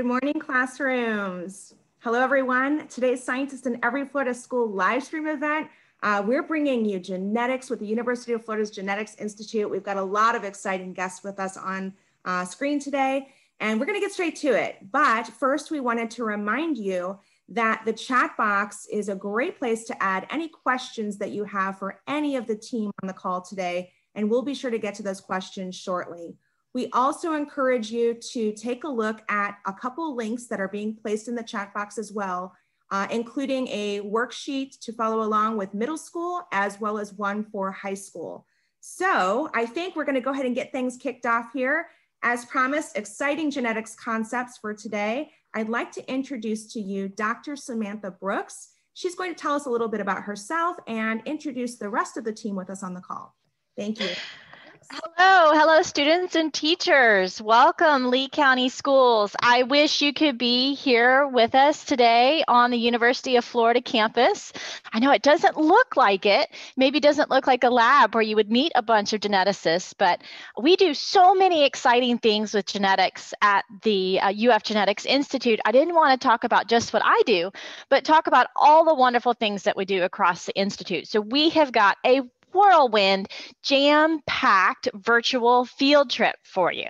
Good morning, classrooms. Hello, everyone. Today's Scientist in Every Florida School live stream event. Uh, we're bringing you genetics with the University of Florida's Genetics Institute. We've got a lot of exciting guests with us on uh, screen today, and we're going to get straight to it. But first, we wanted to remind you that the chat box is a great place to add any questions that you have for any of the team on the call today, and we'll be sure to get to those questions shortly. We also encourage you to take a look at a couple links that are being placed in the chat box as well, uh, including a worksheet to follow along with middle school as well as one for high school. So I think we're gonna go ahead and get things kicked off here. As promised, exciting genetics concepts for today. I'd like to introduce to you Dr. Samantha Brooks. She's going to tell us a little bit about herself and introduce the rest of the team with us on the call. Thank you. Hello, hello, students and teachers. Welcome, Lee County Schools. I wish you could be here with us today on the University of Florida campus. I know it doesn't look like it, maybe doesn't look like a lab where you would meet a bunch of geneticists, but we do so many exciting things with genetics at the uh, UF Genetics Institute. I didn't want to talk about just what I do, but talk about all the wonderful things that we do across the Institute. So we have got a whirlwind, jam packed virtual field trip for you.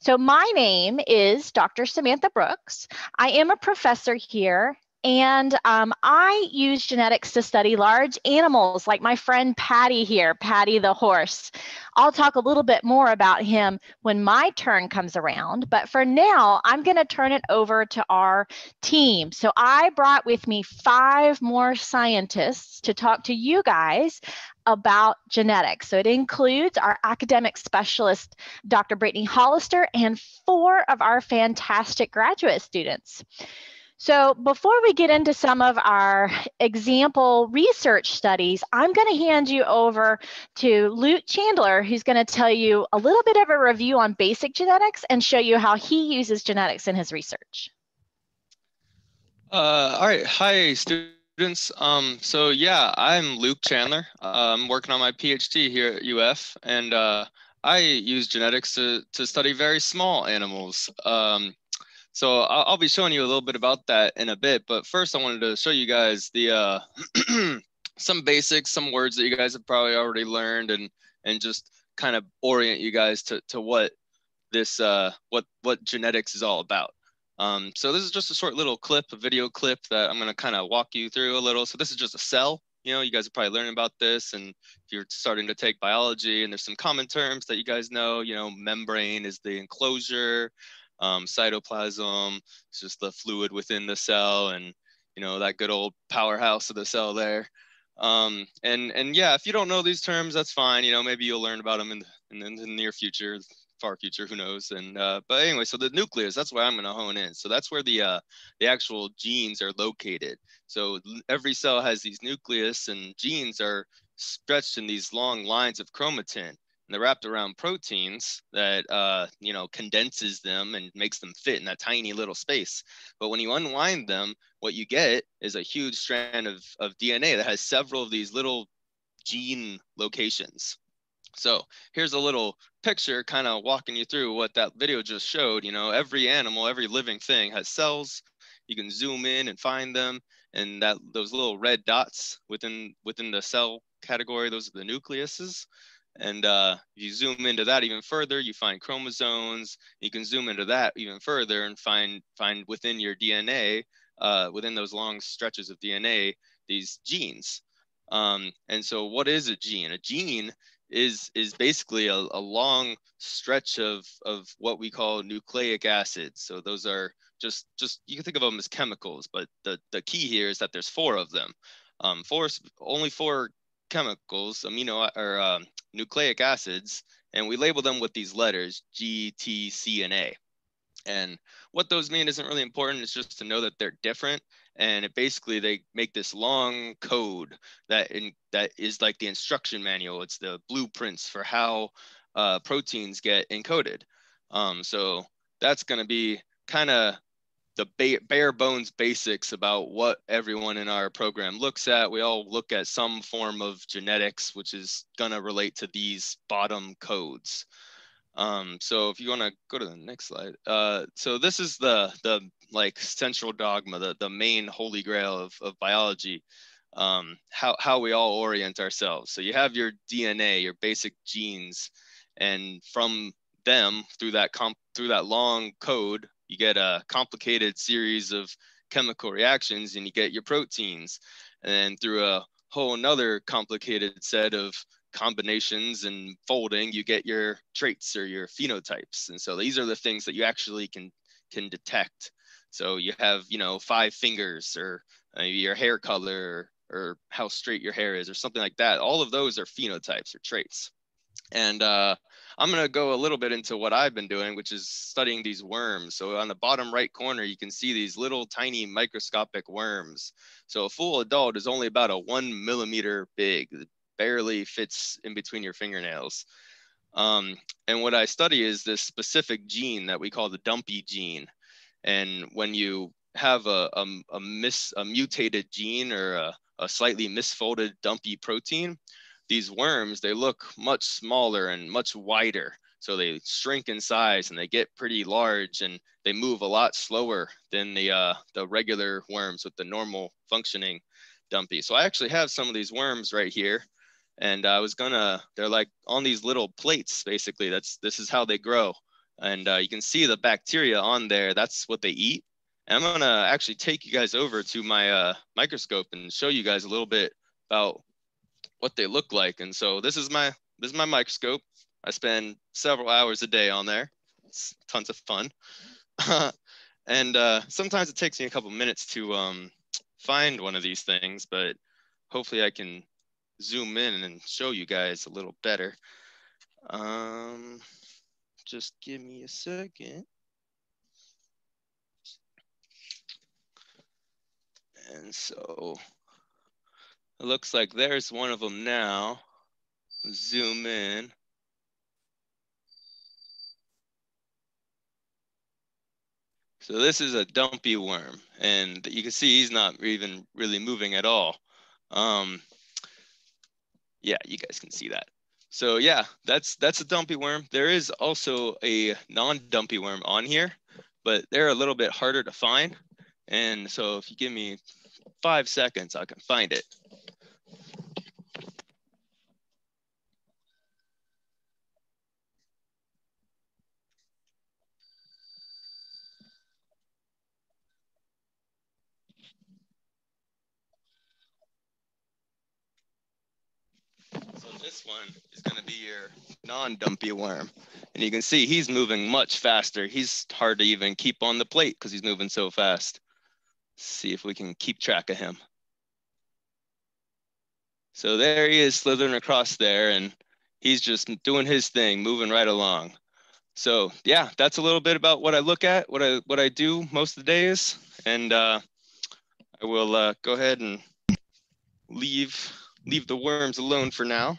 So, my name is Dr. Samantha Brooks. I am a professor here and um, I use genetics to study large animals like my friend Patty here, Patty the horse. I'll talk a little bit more about him when my turn comes around. But for now, I'm going to turn it over to our team. So I brought with me five more scientists to talk to you guys about genetics. So it includes our academic specialist, Dr. Brittany Hollister, and four of our fantastic graduate students. So before we get into some of our example research studies, I'm going to hand you over to Luke Chandler, who's going to tell you a little bit of a review on basic genetics and show you how he uses genetics in his research. Uh, all right. Hi, students. Um, so yeah, I'm Luke Chandler. Uh, I'm working on my PhD here at UF, and uh, I use genetics to, to study very small animals. Um, so I'll, I'll, be showing you a little bit about that in a bit, but first I wanted to show you guys the uh, some basics, some words that you guys have probably already learned, and and just kind of orient you guys to to what this uh, what what genetics is all about. Um, so this is just a short little clip, a video clip that I'm to kind of walk you through a little. So this is just a cell. You know, you guys are probably learning about this, and if you're starting to take biology, and there's some common terms that you guys know. You know, membrane is the enclosure um, cytoplasm it's just the fluid within the cell and you know that good old powerhouse of the cell there. Um, and and yeah if you don't know these terms that's fine. You know maybe you'll learn about them in, in, in the near future far future who knows? And uh, but anyway so the nucleus that's where i'm going to hone in. So that's where the uh, the actual genes are located. So every cell has these nucleus and genes are stretched in these long lines of chromatin and they're wrapped around proteins that uh, you know condenses them and makes them fit in that tiny little space. But when you unwind them, what you get is a huge strand of, of DNA that has several of these little gene locations. So here's a little picture kind of walking you through what that video just showed. You know, every animal, every living thing has cells. You can zoom in and find them. And that those little red dots within within the cell category, those are the nucleuses. And uh, if you zoom into that even further, you find chromosomes. You can zoom into that even further and find find within your DNA, uh, within those long stretches of DNA, these genes. Um, and so, what is a gene? A gene is is basically a, a long stretch of of what we call nucleic acids. So those are just just you can think of them as chemicals, but the the key here is that there's four of them. Um, four only four chemicals, amino or um, nucleic acids, and we label them with these letters G, T, C, and A. And what those mean isn't really important. It's just to know that they're different. And it basically they make this long code that in, that is like the instruction manual. It's the blueprints for how uh, proteins get encoded. Um, so that's going to be kind of the bare bones basics about what everyone in our program looks at. We all look at some form of genetics, which is going to relate to these bottom codes. Um, so if you want to go to the next slide, uh, so this is the the like central dogma, the the main holy grail of of biology, um, how how we all orient ourselves. So you have your DNA, your basic genes, and from them through that comp through that long code, you get a complicated series of chemical reactions, and you get your proteins, and then through a whole another complicated set of combinations and folding, you get your traits or your phenotypes. And so these are the things that you actually can can detect. So you have, you know, five fingers or maybe your hair color or, or how straight your hair is or something like that. All of those are phenotypes or traits. And uh, I'm going to go a little bit into what I've been doing, which is studying these worms. So on the bottom right corner, you can see these little tiny microscopic worms. So a full adult is only about a one millimeter big, barely fits in between your fingernails. Um, and what I study is this specific gene that we call the dumpy gene. And when you have a, a, a, mis, a mutated gene or a, a slightly misfolded dumpy protein, these worms, they look much smaller and much wider. So they shrink in size and they get pretty large and they move a lot slower than the, uh, the regular worms with the normal functioning dumpy. So I actually have some of these worms right here and I was gonna they're like on these little plates basically that's this is how they grow and uh, you can see the bacteria on there that's what they eat and I'm gonna actually take you guys over to my uh, microscope and show you guys a little bit about what they look like and so this is my this is my microscope I spend several hours a day on there it's tons of fun and uh, sometimes it takes me a couple minutes to um, find one of these things but hopefully I can zoom in and show you guys a little better. Um, just give me a second. And so it looks like there's one of them now. Zoom in. So this is a dumpy worm and you can see he's not even really moving at all. Um, yeah, you guys can see that. So yeah, that's that's a dumpy worm. There is also a non-dumpy worm on here, but they're a little bit harder to find. And so if you give me five seconds, I can find it. this one is going to be your non-dumpy worm. And you can see he's moving much faster. He's hard to even keep on the plate because he's moving so fast. See if we can keep track of him. So there he is slithering across there and he's just doing his thing, moving right along. So yeah, that's a little bit about what I look at, what I what I do most of the days. And uh, I will uh, go ahead and leave leave the worms alone for now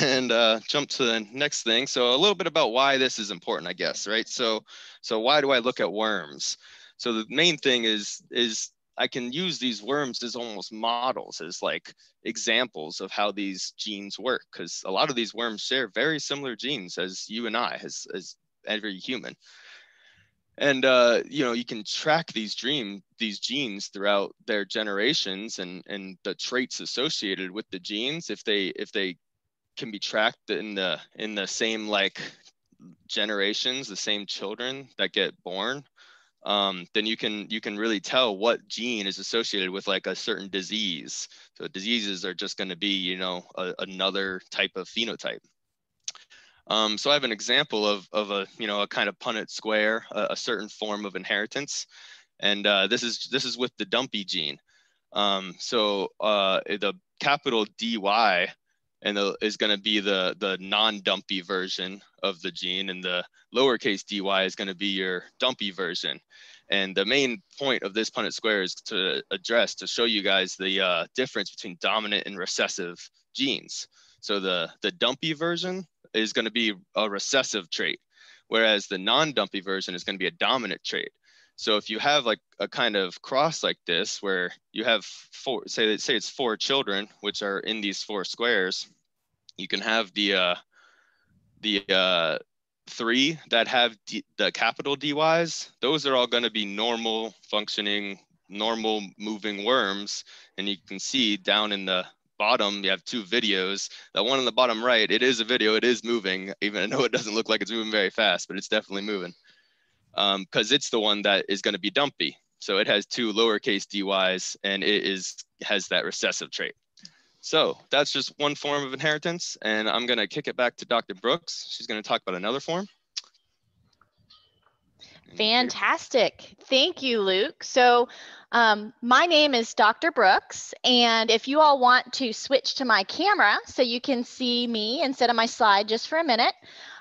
and uh, jump to the next thing. So a little bit about why this is important, I guess, right? So, so why do I look at worms? So the main thing is is I can use these worms as almost models, as like examples of how these genes work, because a lot of these worms share very similar genes as you and I, as as every human. And uh, you know, you can track these dream these genes throughout their generations and and the traits associated with the genes if they if they can be tracked in the in the same like generations, the same children that get born, um, then you can you can really tell what gene is associated with like a certain disease. So diseases are just going to be you know a, another type of phenotype. Um, so I have an example of of a you know a kind of Punnett square, a, a certain form of inheritance, and uh, this is this is with the dumpy gene. Um, so uh, the capital DY and the, is going to be the the non-dumpy version of the gene, and the lowercase dy is going to be your dumpy version. And the main point of this Punnett square is to address to show you guys the uh, difference between dominant and recessive genes. So the the dumpy version is going to be a recessive trait, whereas the non-dumpy version is going to be a dominant trait. So if you have like a kind of cross like this, where you have four, say, say it's four children, which are in these four squares, you can have the, uh, the, uh, three that have D, the capital DYs, those are all going to be normal functioning, normal moving worms. And you can see down in the bottom, you have two videos. That one on the bottom right, it is a video, it is moving, even though it doesn't look like it's moving very fast, but it's definitely moving because um, it's the one that is going to be dumpy. So it has two lowercase dy's and it is has that recessive trait. So that's just one form of inheritance. And I'm going to kick it back to Dr. Brooks. She's going to talk about another form. Fantastic. Thank you, Luke. So um, my name is Dr. Brooks, and if you all want to switch to my camera so you can see me instead of my slide just for a minute,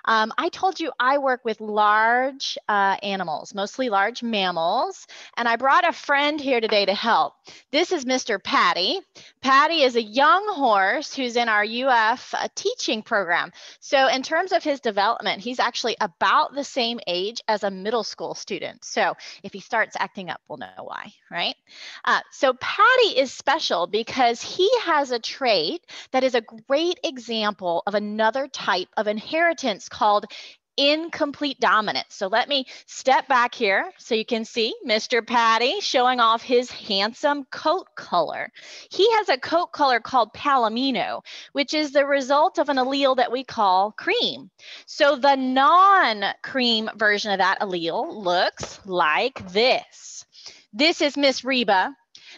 um, I told you I work with large uh, animals, mostly large mammals, and I brought a friend here today to help. This is Mr. Patty. Patty is a young horse who's in our UF uh, teaching program. So in terms of his development, he's actually about the same age as a middle school student. So if he starts acting up, we'll know why, right? Uh, so Patty is special because he has a trait that is a great example of another type of inheritance called incomplete dominance. So let me step back here so you can see Mr. Patty showing off his handsome coat color. He has a coat color called palomino, which is the result of an allele that we call cream. So the non-cream version of that allele looks like this. This is Miss Reba.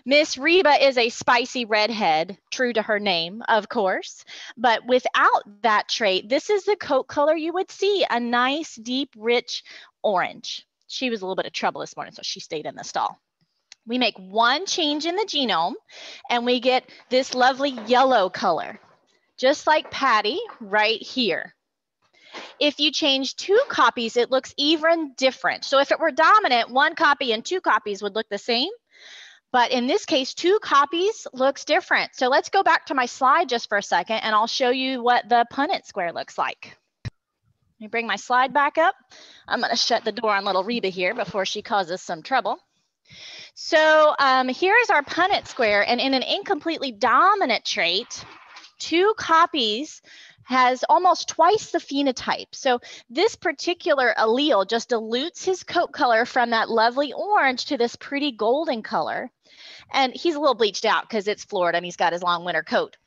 Miss Reba is a spicy redhead, true to her name, of course. But without that trait, this is the coat color you would see a nice, deep, rich orange. She was a little bit of trouble this morning, so she stayed in the stall. We make one change in the genome and we get this lovely yellow color, just like Patty right here. If you change two copies, it looks even different. So if it were dominant, one copy and two copies would look the same. But in this case, two copies looks different. So let's go back to my slide just for a second and I'll show you what the Punnett square looks like. Let me bring my slide back up. I'm gonna shut the door on little Reba here before she causes some trouble. So um, here's our Punnett square and in an incompletely dominant trait, two copies has almost twice the phenotype. So this particular allele just dilutes his coat color from that lovely orange to this pretty golden color. And he's a little bleached out because it's Florida and he's got his long winter coat.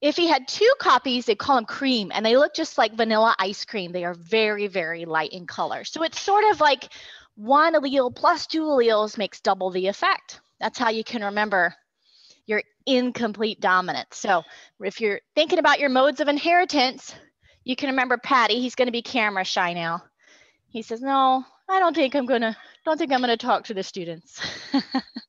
If he had two copies, they call them cream and they look just like vanilla ice cream. They are very, very light in color. So it's sort of like one allele plus two alleles makes double the effect. That's how you can remember your incomplete dominance. So if you're thinking about your modes of inheritance, you can remember Patty, he's going to be camera shy now. He says, no, I don't think I'm going to, don't think I'm going to talk to the students.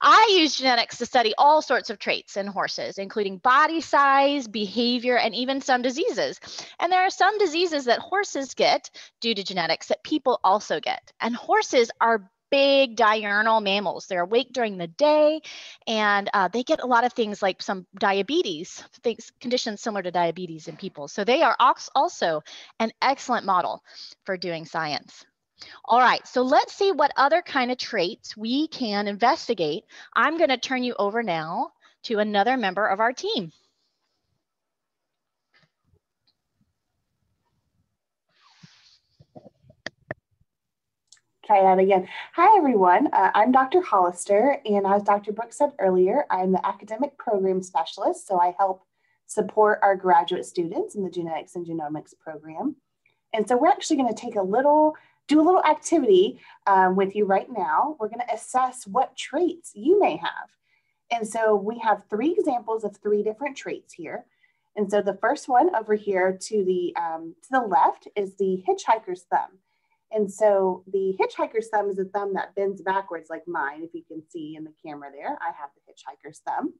I use genetics to study all sorts of traits in horses, including body size, behavior, and even some diseases. And there are some diseases that horses get due to genetics that people also get. And horses are big diurnal mammals. They're awake during the day and uh, they get a lot of things like some diabetes, things, conditions similar to diabetes in people. So they are also an excellent model for doing science. All right, so let's see what other kind of traits we can investigate. I'm gonna turn you over now to another member of our team. try that again. Hi, everyone. Uh, I'm Dr. Hollister, and as Dr. Brooks said earlier, I'm the academic program specialist, so I help support our graduate students in the genetics and genomics program. And so we're actually going to take a little, do a little activity um, with you right now. We're going to assess what traits you may have. And so we have three examples of three different traits here. And so the first one over here to the, um, to the left is the hitchhiker's thumb. And so the hitchhiker's thumb is a thumb that bends backwards like mine, if you can see in the camera there, I have the hitchhiker's thumb.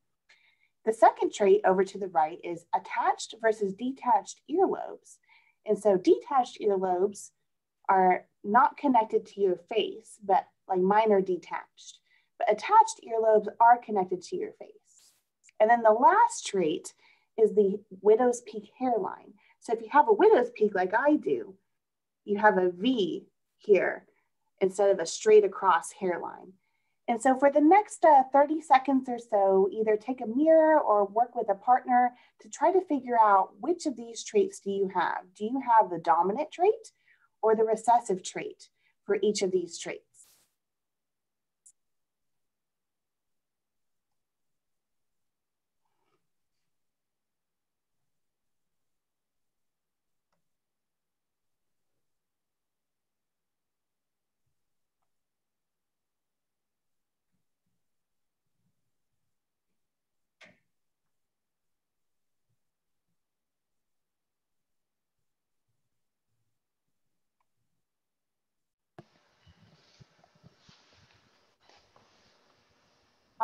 The second trait over to the right is attached versus detached earlobes. And so detached earlobes are not connected to your face, but like mine are detached. But attached earlobes are connected to your face. And then the last trait is the widow's peak hairline. So if you have a widow's peak like I do, you have a V here instead of a straight across hairline. And so for the next uh, 30 seconds or so, either take a mirror or work with a partner to try to figure out which of these traits do you have? Do you have the dominant trait or the recessive trait for each of these traits?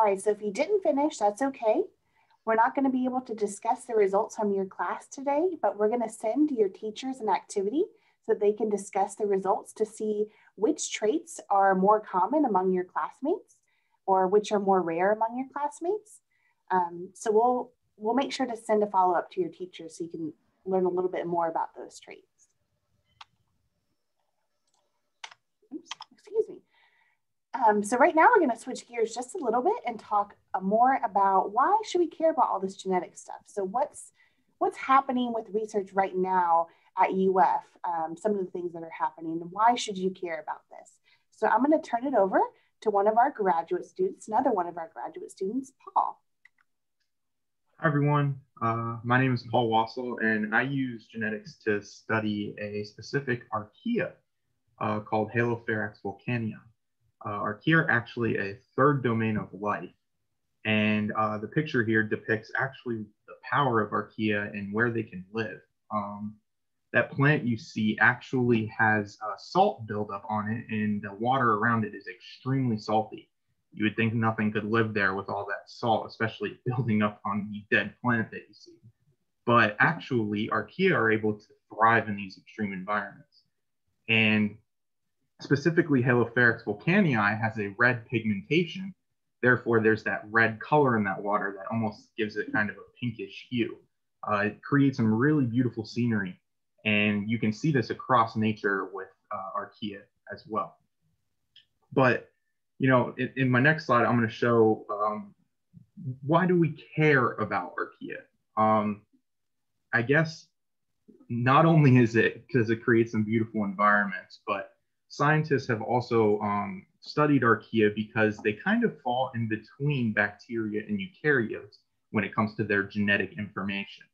All right, so if you didn't finish, that's okay. We're not gonna be able to discuss the results from your class today, but we're gonna send your teachers an activity so that they can discuss the results to see which traits are more common among your classmates or which are more rare among your classmates. Um, so we'll, we'll make sure to send a follow-up to your teachers so you can learn a little bit more about those traits. Oops. Um, so right now we're going to switch gears just a little bit and talk uh, more about why should we care about all this genetic stuff. So what's what's happening with research right now at UF? Um, some of the things that are happening, and why should you care about this? So I'm going to turn it over to one of our graduate students, another one of our graduate students, Paul. Hi everyone, uh, my name is Paul Wassel, and I use genetics to study a specific archaea uh, called Haloferax volcanii uh, archaea are actually a third domain of life. And uh, the picture here depicts actually the power of archaea and where they can live. Um, that plant you see actually has uh, salt buildup on it and the water around it is extremely salty. You would think nothing could live there with all that salt, especially building up on the dead plant that you see. But actually, archaea are able to thrive in these extreme environments. And specifically Haloferax volcanii has a red pigmentation. Therefore, there's that red color in that water that almost gives it kind of a pinkish hue. Uh, it creates some really beautiful scenery. And you can see this across nature with uh, archaea as well. But, you know, in, in my next slide, I'm going to show um, why do we care about archaea? Um, I guess not only is it because it creates some beautiful environments, but scientists have also um, studied archaea because they kind of fall in between bacteria and eukaryotes when it comes to their genetic information.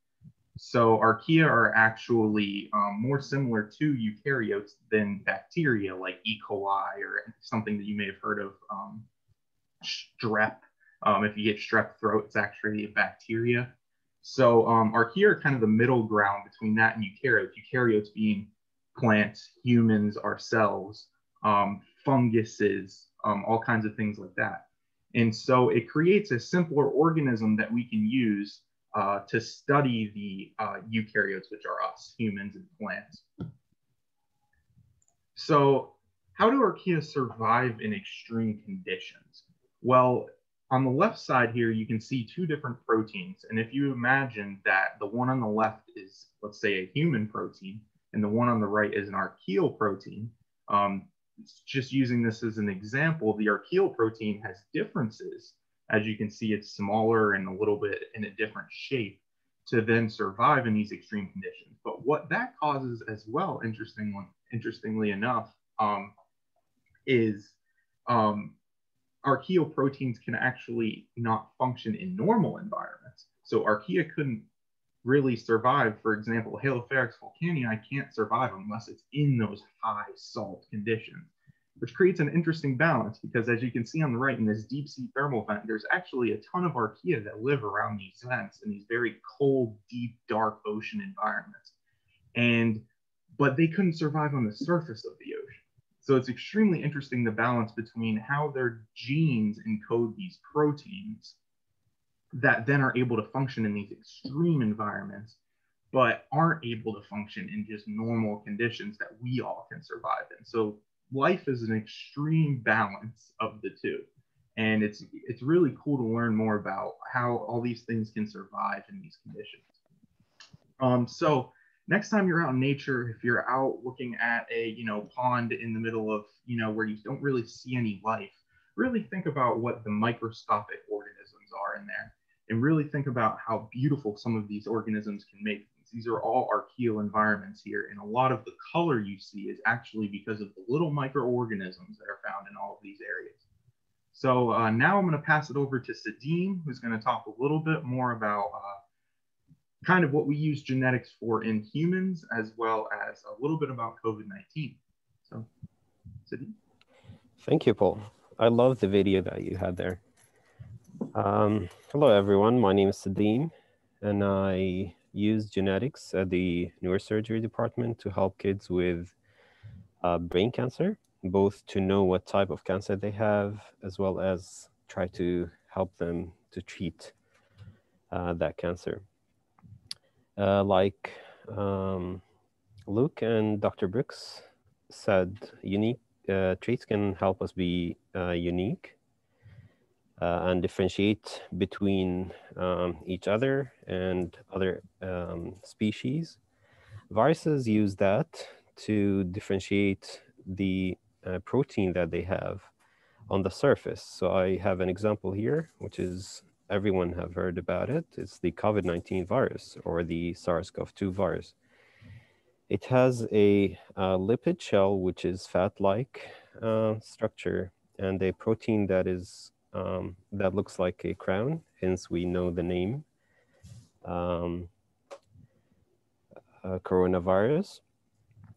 So archaea are actually um, more similar to eukaryotes than bacteria like E. coli or something that you may have heard of um, strep. Um, if you get strep throat, it's actually a bacteria. So um, archaea are kind of the middle ground between that and eukaryotes, eukaryotes being plants, humans, ourselves, um, funguses, um, all kinds of things like that. And so it creates a simpler organism that we can use uh, to study the uh, eukaryotes, which are us, humans and plants. So how do archaea survive in extreme conditions? Well, on the left side here, you can see two different proteins. And if you imagine that the one on the left is, let's say, a human protein, and the one on the right is an archaeal protein. Um, just using this as an example, the archaeal protein has differences. As you can see, it's smaller and a little bit in a different shape to then survive in these extreme conditions. But what that causes as well, interestingly, interestingly enough, um, is um, archaeal proteins can actually not function in normal environments. So archaea couldn't really survive. For example, Haloferax volcanii can't survive unless it's in those high salt conditions, which creates an interesting balance because as you can see on the right in this deep sea thermal vent, there's actually a ton of archaea that live around these vents in these very cold, deep, dark ocean environments. And, but they couldn't survive on the surface of the ocean. So it's extremely interesting the balance between how their genes encode these proteins that then are able to function in these extreme environments, but aren't able to function in just normal conditions that we all can survive in. So life is an extreme balance of the two. And it's it's really cool to learn more about how all these things can survive in these conditions. Um, so next time you're out in nature, if you're out looking at a you know pond in the middle of you know where you don't really see any life, really think about what the microscopic organisms are in there and really think about how beautiful some of these organisms can make things. These are all archaeal environments here, and a lot of the color you see is actually because of the little microorganisms that are found in all of these areas. So uh, now I'm going to pass it over to Sadim, who's going to talk a little bit more about uh, kind of what we use genetics for in humans, as well as a little bit about COVID-19. So, Sadim. Thank you, Paul. I love the video that you had there. Um, hello, everyone. My name is Sadim, and I use genetics at the neurosurgery department to help kids with uh, brain cancer, both to know what type of cancer they have, as well as try to help them to treat uh, that cancer. Uh, like um, Luke and Dr. Brooks said, unique uh, traits can help us be uh, unique uh, and differentiate between um, each other and other um, species. Viruses use that to differentiate the uh, protein that they have on the surface. So I have an example here, which is everyone have heard about it. It's the COVID-19 virus or the SARS-CoV-2 virus. It has a, a lipid shell, which is fat-like uh, structure and a protein that is um, that looks like a crown, hence we know the name um, uh, coronavirus.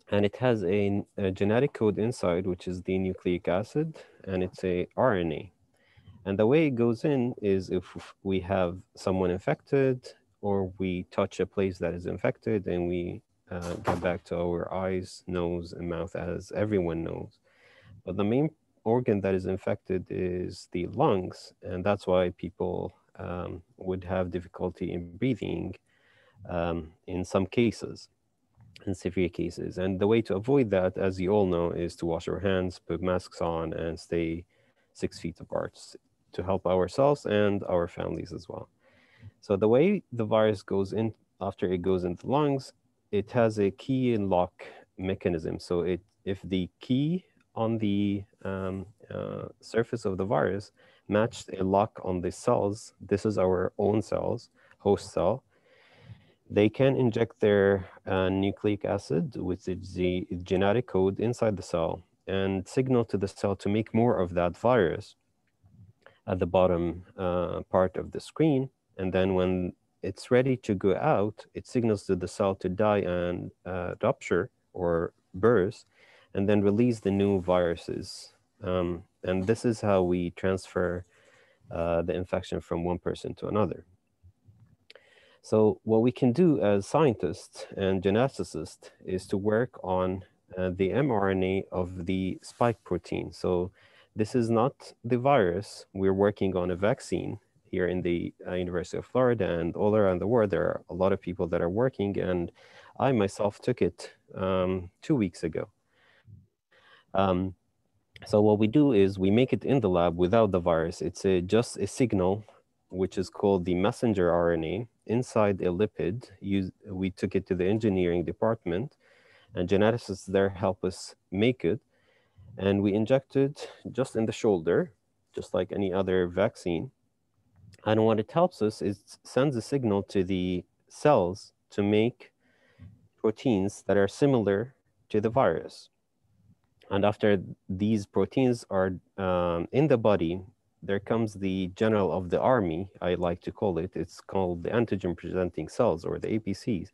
And it has a, a, genetic code inside, which is the nucleic acid, and it's a RNA. And the way it goes in is if we have someone infected or we touch a place that is infected and we uh, get back to our eyes, nose, and mouth as everyone knows. But the main organ that is infected is the lungs, and that's why people um, would have difficulty in breathing um, in some cases, in severe cases. And the way to avoid that, as you all know, is to wash our hands, put masks on, and stay six feet apart to help ourselves and our families as well. So the way the virus goes in after it goes into the lungs, it has a key and lock mechanism. So it if the key on the um, uh, surface of the virus matched a lock on the cells. This is our own cells, host cell. They can inject their uh, nucleic acid, which is the genetic code inside the cell, and signal to the cell to make more of that virus at the bottom uh, part of the screen. And then when it's ready to go out, it signals to the cell to die and uh, rupture or burst and then release the new viruses. Um, and this is how we transfer uh, the infection from one person to another. So what we can do as scientists and geneticists is to work on uh, the mRNA of the spike protein. So this is not the virus. We're working on a vaccine here in the uh, University of Florida and all around the world. There are a lot of people that are working and I myself took it um, two weeks ago. Um, so what we do is we make it in the lab without the virus. It's a, just a signal, which is called the messenger RNA inside a lipid. We took it to the engineering department and geneticists there help us make it. And we inject it just in the shoulder, just like any other vaccine. And what it helps us is sends a signal to the cells to make proteins that are similar to the virus. And after these proteins are um, in the body, there comes the general of the army, I like to call it. It's called the antigen presenting cells or the APCs,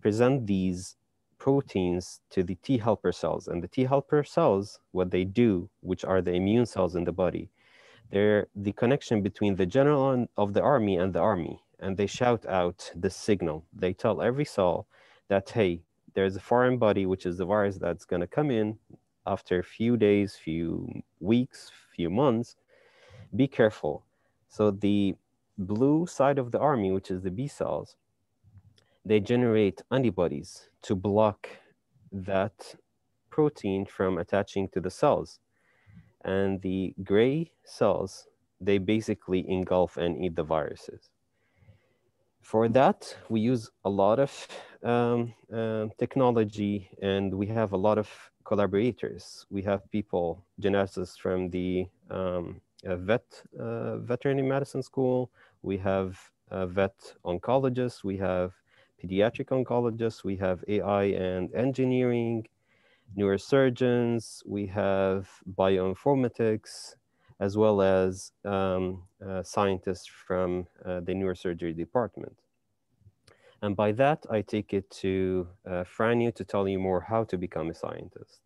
present these proteins to the T helper cells. And the T helper cells, what they do, which are the immune cells in the body, they're the connection between the general of the army and the army. And they shout out the signal. They tell every cell that, hey, there's a foreign body, which is the virus that's going to come in, after a few days, few weeks, few months, be careful. So the blue side of the army, which is the B cells, they generate antibodies to block that protein from attaching to the cells. And the gray cells, they basically engulf and eat the viruses. For that, we use a lot of um, uh, technology and we have a lot of collaborators. We have people, geneticists from the um, vet uh, veterinary medicine school. We have vet oncologists. We have pediatric oncologists. We have AI and engineering, neurosurgeons. We have bioinformatics, as well as um, uh, scientists from uh, the neurosurgery department. And by that, I take it to uh, to tell you more how to become a scientist.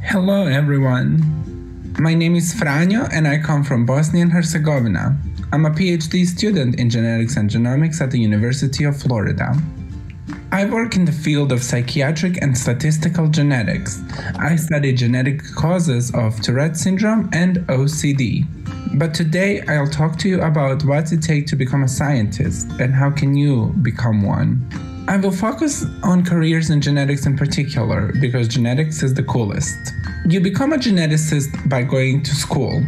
Hello, everyone. My name is Franjo, and I come from Bosnia and Herzegovina. I'm a PhD student in genetics and genomics at the University of Florida. I work in the field of psychiatric and statistical genetics. I study genetic causes of Tourette syndrome and OCD. But today I'll talk to you about what it takes to become a scientist and how can you become one. I will focus on careers in genetics in particular because genetics is the coolest. You become a geneticist by going to school.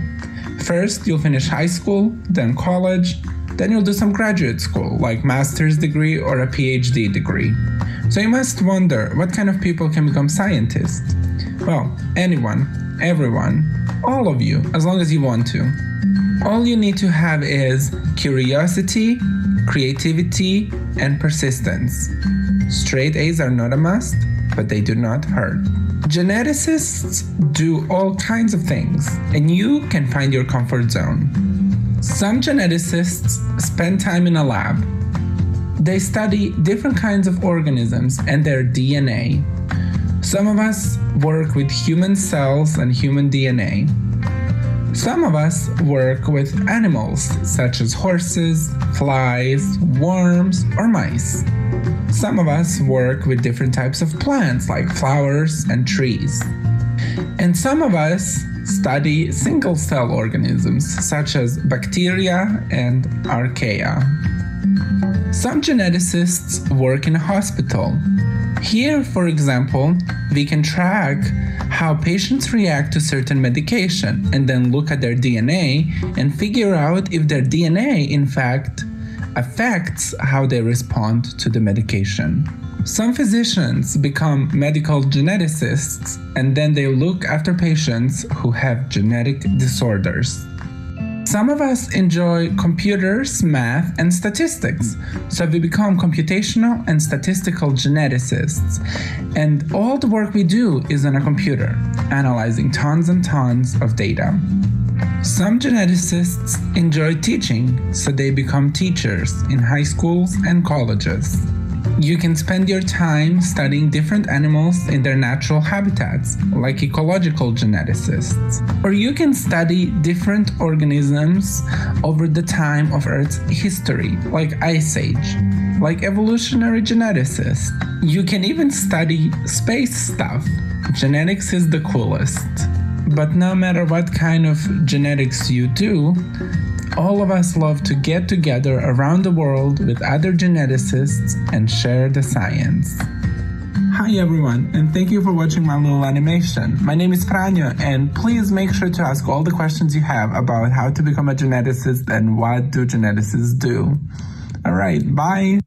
First, you'll finish high school, then college, then you'll do some graduate school, like master's degree or a PhD degree. So you must wonder what kind of people can become scientists? Well, anyone, everyone, all of you, as long as you want to. All you need to have is curiosity, creativity, and persistence. Straight A's are not a must, but they do not hurt. Geneticists do all kinds of things, and you can find your comfort zone. Some geneticists spend time in a lab. They study different kinds of organisms and their DNA. Some of us work with human cells and human DNA. Some of us work with animals such as horses, flies, worms, or mice. Some of us work with different types of plants like flowers and trees. And some of us study single cell organisms such as bacteria and archaea. Some geneticists work in a hospital. Here, for example, we can track how patients react to certain medication and then look at their DNA and figure out if their DNA, in fact, affects how they respond to the medication. Some physicians become medical geneticists and then they look after patients who have genetic disorders. Some of us enjoy computers, math, and statistics, so we become computational and statistical geneticists. And all the work we do is on a computer, analyzing tons and tons of data. Some geneticists enjoy teaching, so they become teachers in high schools and colleges. You can spend your time studying different animals in their natural habitats, like ecological geneticists. Or you can study different organisms over the time of Earth's history, like Ice Age, like evolutionary geneticists. You can even study space stuff. Genetics is the coolest. But no matter what kind of genetics you do, all of us love to get together around the world with other geneticists and share the science. Hi everyone, and thank you for watching my little animation. My name is Franjo, and please make sure to ask all the questions you have about how to become a geneticist and what do geneticists do. All right, bye.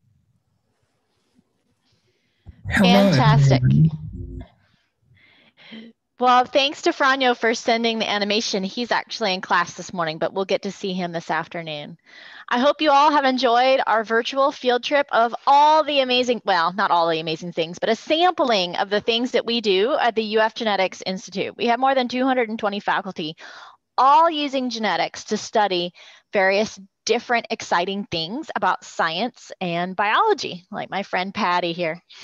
Hello, Fantastic. Everyone. Well, thanks to Franjo for sending the animation. He's actually in class this morning, but we'll get to see him this afternoon. I hope you all have enjoyed our virtual field trip of all the amazing, well, not all the amazing things, but a sampling of the things that we do at the UF Genetics Institute. We have more than 220 faculty, all using genetics to study various different exciting things about science and biology, like my friend Patty here.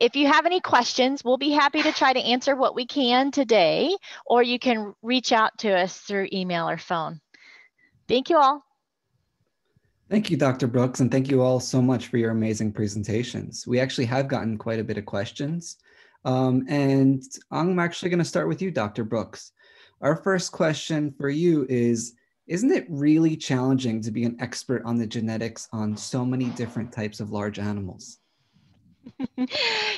if you have any questions, we'll be happy to try to answer what we can today, or you can reach out to us through email or phone. Thank you all. Thank you, Dr. Brooks, and thank you all so much for your amazing presentations. We actually have gotten quite a bit of questions. Um, and I'm actually going to start with you, Dr. Brooks. Our first question for you is isn't it really challenging to be an expert on the genetics on so many different types of large animals?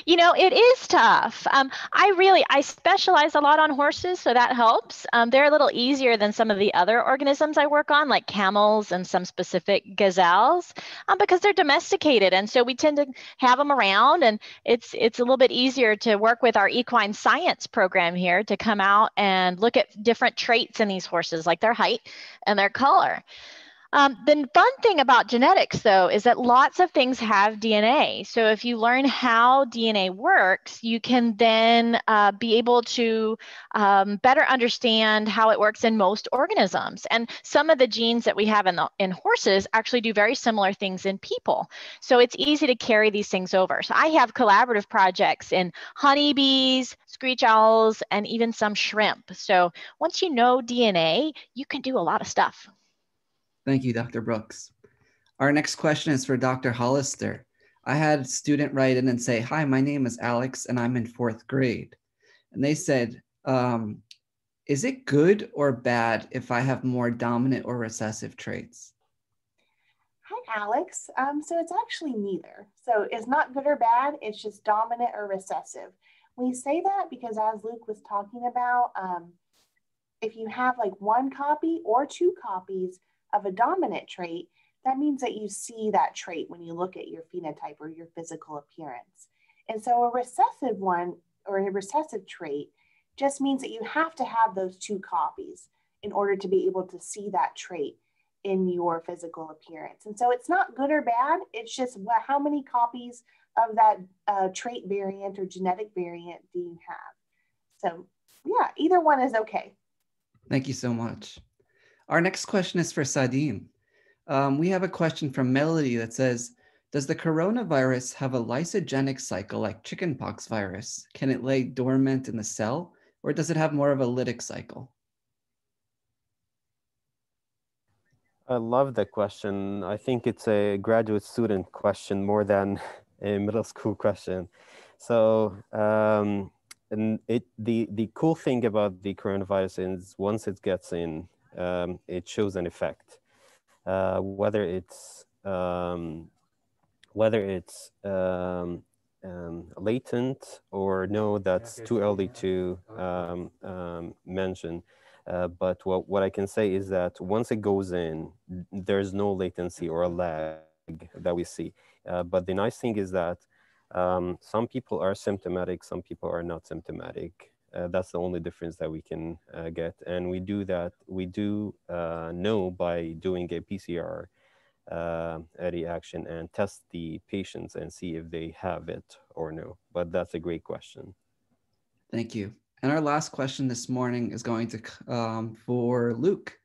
you know, it is tough. Um, I really, I specialize a lot on horses, so that helps. Um, they're a little easier than some of the other organisms I work on, like camels and some specific gazelles, um, because they're domesticated, and so we tend to have them around, and it's it's a little bit easier to work with our equine science program here to come out and look at different traits in these horses, like their height and their color. Um, the fun thing about genetics, though, is that lots of things have DNA. So if you learn how DNA works, you can then uh, be able to um, better understand how it works in most organisms. And some of the genes that we have in, the, in horses actually do very similar things in people. So it's easy to carry these things over. So I have collaborative projects in honeybees, screech owls, and even some shrimp. So once you know DNA, you can do a lot of stuff. Thank you, Dr. Brooks. Our next question is for Dr. Hollister. I had a student write in and say, Hi, my name is Alex and I'm in fourth grade. And they said, um, Is it good or bad if I have more dominant or recessive traits? Hi, Alex. Um, so it's actually neither. So it's not good or bad, it's just dominant or recessive. We say that because, as Luke was talking about, um, if you have like one copy or two copies, of a dominant trait, that means that you see that trait when you look at your phenotype or your physical appearance. And so a recessive one or a recessive trait just means that you have to have those two copies in order to be able to see that trait in your physical appearance. And so it's not good or bad, it's just how many copies of that uh, trait variant or genetic variant do you have? So, yeah, either one is okay. Thank you so much. Our next question is for Sadim. Um, we have a question from Melody that says, does the coronavirus have a lysogenic cycle like chickenpox virus? Can it lay dormant in the cell or does it have more of a lytic cycle? I love the question. I think it's a graduate student question more than a middle school question. So, um, and it the the cool thing about the coronavirus is once it gets in um, it shows an effect. Uh, whether it's um, whether it's um, um latent or no, that's too early to um, um, mention. Uh, but what, what I can say is that once it goes in, there's no latency or a lag that we see. Uh, but the nice thing is that some people are symptomatic, some people are not symptomatic. Uh, that's the only difference that we can uh, get. And we do that, we do uh, know by doing a PCR uh, reaction and test the patients and see if they have it or no. But that's a great question. Thank you. And our last question this morning is going to um, for Luke.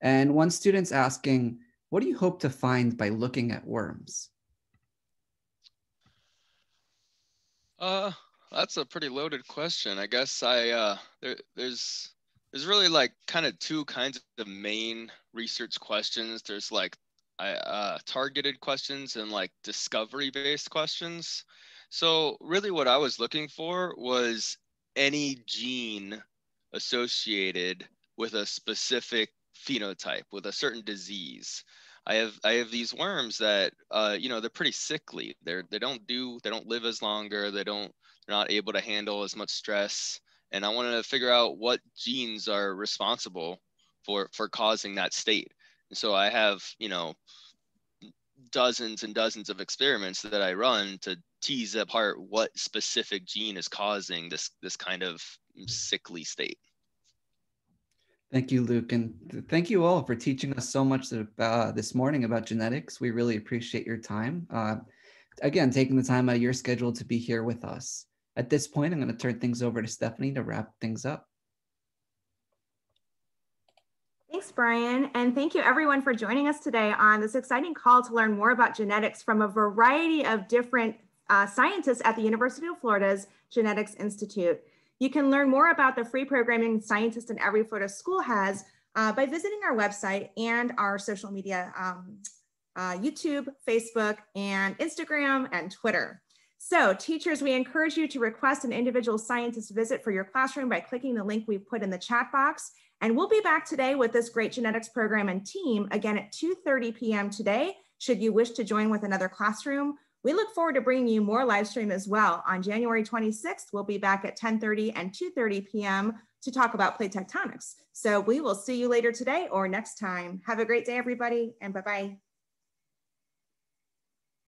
And one student's asking, what do you hope to find by looking at worms? Uh, that's a pretty loaded question. I guess I uh, there, there's there's really like kind of two kinds of main research questions. There's like uh, targeted questions and like discovery based questions. So really, what I was looking for was any gene associated with a specific phenotype with a certain disease. I have I have these worms that uh, you know they're pretty sickly. They're they don't do they don't live as longer. They don't they're not able to handle as much stress. And I wanted to figure out what genes are responsible for for causing that state. And so I have, you know, dozens and dozens of experiments that I run to tease apart what specific gene is causing this this kind of sickly state. Thank you, Luke, and thank you all for teaching us so much uh, this morning about genetics. We really appreciate your time. Uh, again, taking the time out of your schedule to be here with us. At this point, I'm going to turn things over to Stephanie to wrap things up. Thanks, Brian. And thank you everyone for joining us today on this exciting call to learn more about genetics from a variety of different uh, scientists at the University of Florida's Genetics Institute. You can learn more about the free programming scientists in every Florida school has uh, by visiting our website and our social media, um, uh, YouTube, Facebook, and Instagram and Twitter. So teachers, we encourage you to request an individual scientist visit for your classroom by clicking the link we've put in the chat box. And we'll be back today with this great genetics program and team again at 2.30 p.m. today, should you wish to join with another classroom. We look forward to bringing you more live stream as well. On January 26th, we'll be back at 10.30 and 2.30 p.m. to talk about plate tectonics. So we will see you later today or next time. Have a great day, everybody, and bye-bye.